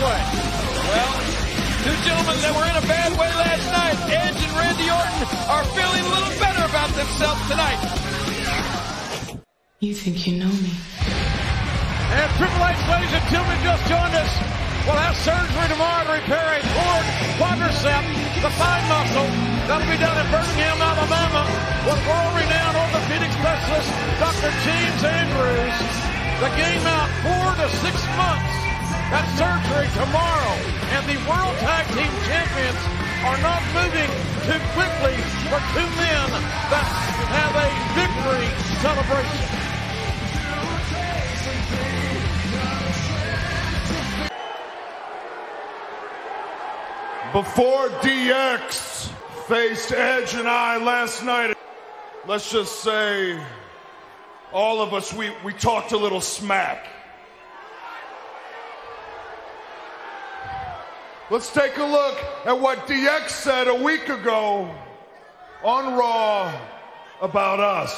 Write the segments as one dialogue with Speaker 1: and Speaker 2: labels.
Speaker 1: way. Well, two gentlemen that were in a bad way last night, Edge and Randy Orton, are feeling a little better about themselves tonight.
Speaker 2: You think you know me?
Speaker 1: And Triple H, ladies and gentlemen, just joined us. We'll have surgery tomorrow to repair a torn quadricep, the thigh muscle. That'll be done in Birmingham, Alabama, with world-renowned orthopedic specialist Dr. James Andrews. The game out four to six months. That surgery tomorrow, and the World Tag Team Champions are not moving too quickly for two men that have a victory celebration.
Speaker 3: Before DX faced Edge and I last night, let's just say all of us, we, we talked a little smack. Let's take a look at what DX said a week ago on Raw about us.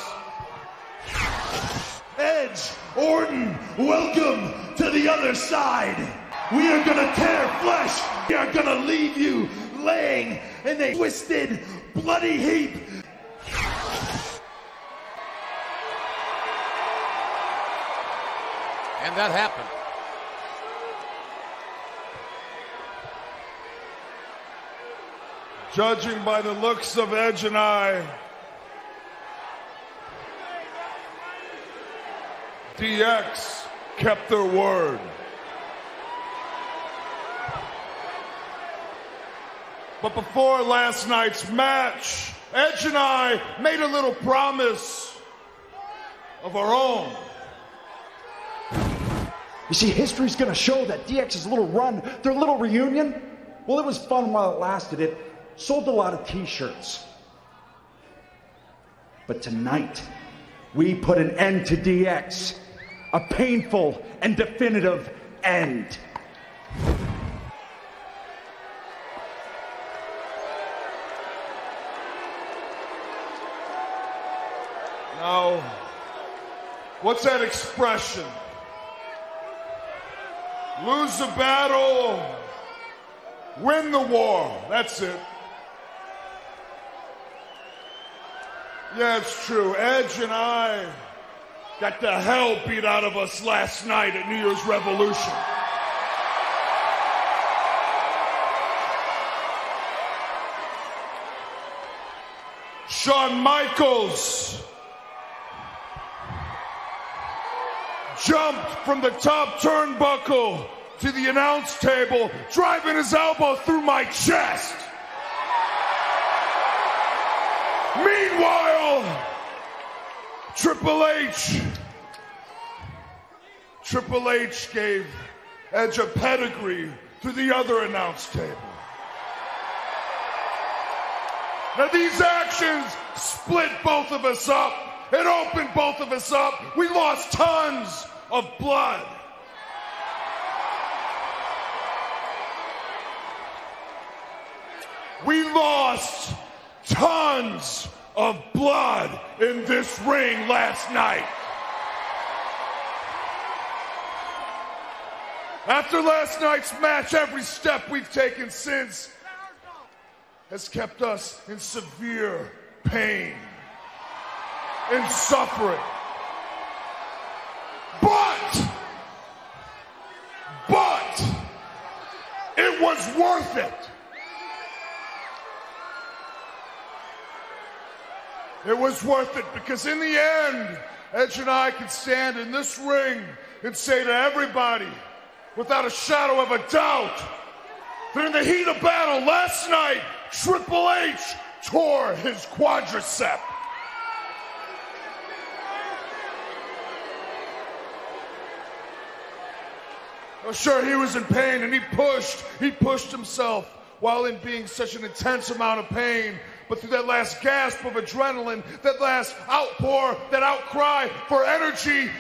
Speaker 4: Edge, Orton, welcome to the other side. We are going to tear flesh. We are going to leave you laying in a twisted, bloody heap.
Speaker 1: And that happened.
Speaker 3: Judging by the looks of Edge and I, DX kept their word. But before last night's match, Edge and I made a little promise of our own.
Speaker 5: You see, history's gonna show that DX's little run, their little reunion, well, it was fun while it lasted. It sold a lot of t shirts. But tonight, we put an end to DX. A painful and definitive end.
Speaker 3: Now, what's that expression? Lose the battle, win the war. That's it. Yeah, it's true. Edge and I got the hell beat out of us last night at New Year's Revolution. Shawn Michaels jumped from the top turnbuckle to the announce table, driving his elbow through my chest. Meanwhile, Triple H, Triple H gave Edge a pedigree to the other announce table. Now these actions split both of us up. It opened both of us up. We lost tons of blood. We lost tons of blood in this ring last night. After last night's match, every step we've taken since has kept us in severe pain and suffering. But, but, it was worth it. It was worth it because in the end, Edge and I could stand in this ring and say to everybody, without a shadow of a doubt, that in the heat of battle last night, Triple H tore his quadricep. Oh, sure, he was in pain and he pushed, he pushed himself while in being such an intense amount of pain. But through that last gasp of adrenaline, that last outpour, that outcry for energy,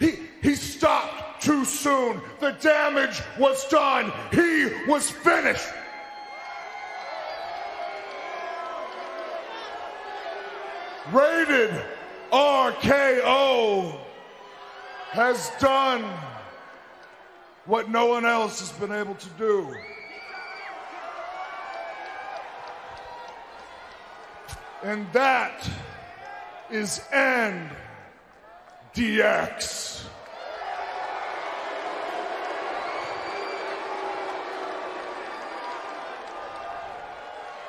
Speaker 3: he, he stopped too soon. The damage was done. He was finished. Rated RKO has done what no one else has been able to do. And that is End DX.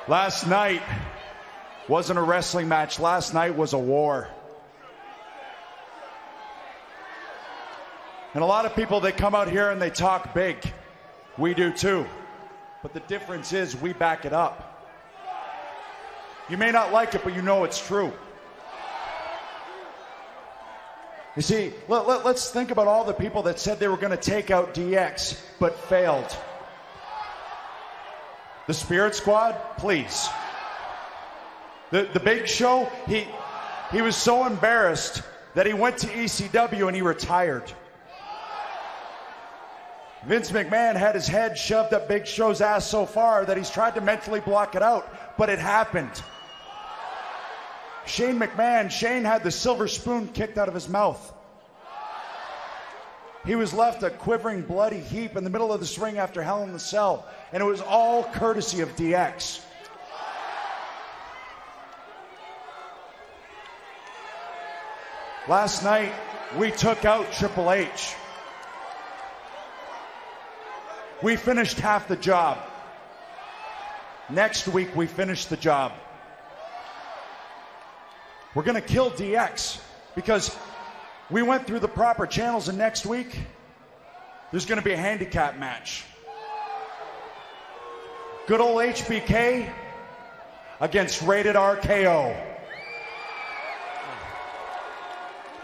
Speaker 5: Last night wasn't a wrestling match. Last night was a war. And a lot of people, they come out here and they talk big. We do too. But the difference is we back it up. You may not like it, but you know it's true. You see, let, let, us think about all the people that said they were going to take out DX, but failed. The Spirit Squad, please. The, the Big Show, he, he was so embarrassed that he went to ECW and he retired. Vince McMahon had his head shoved up Big Show's ass so far that he's tried to mentally block it out, but it happened. Shane McMahon, Shane had the silver spoon kicked out of his mouth. He was left a quivering, bloody heap in the middle of this ring after Hell in the Cell, and it was all courtesy of DX. Last night, we took out Triple H. We finished half the job. Next week, we finish the job. We're going to kill DX because we went through the proper channels, and next week, there's going to be a handicap match. Good old HBK against rated RKO.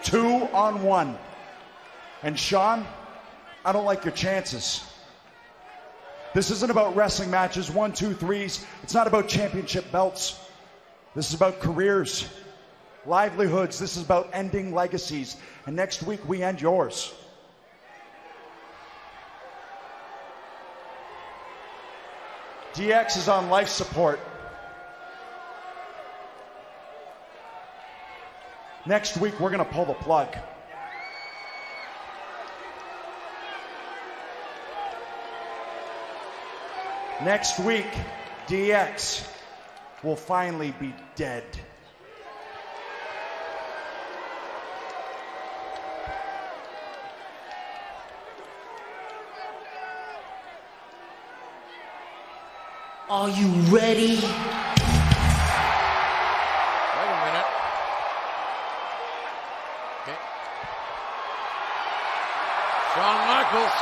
Speaker 5: Two on one. And Shawn, I don't like your chances. This isn't about wrestling matches, one, two, threes. It's not about championship belts. This is about careers, livelihoods. This is about ending legacies. And next week, we end yours. DX is on life support. Next week, we're going to pull the plug. Next week, DX will finally be dead.
Speaker 2: Are you ready? Wait
Speaker 1: a minute. Okay. Shawn Michaels.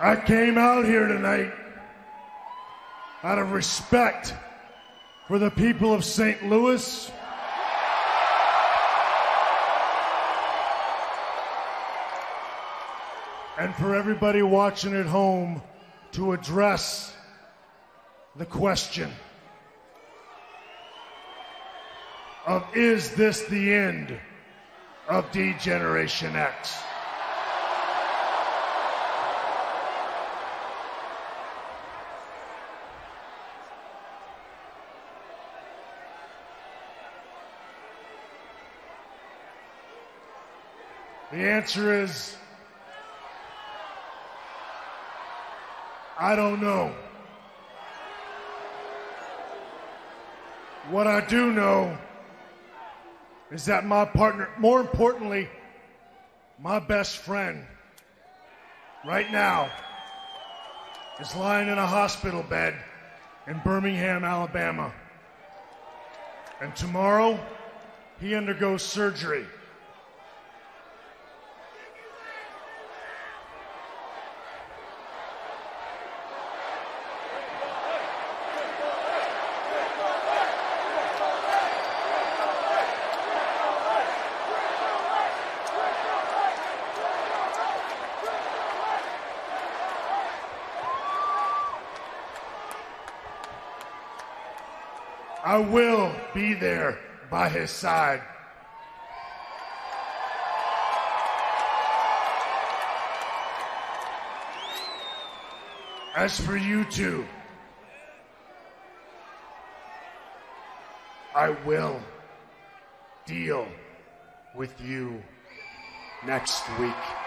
Speaker 4: I came out here tonight out of respect for the people of St. Louis. And for everybody watching at home to address the question of is this the end of D Generation X? The answer is I don't know. What I do know is that my partner, more importantly, my best friend, right now, is lying in a hospital bed in Birmingham, Alabama. And tomorrow, he undergoes surgery. I will be there by his side. As for you two, I will deal with you next week.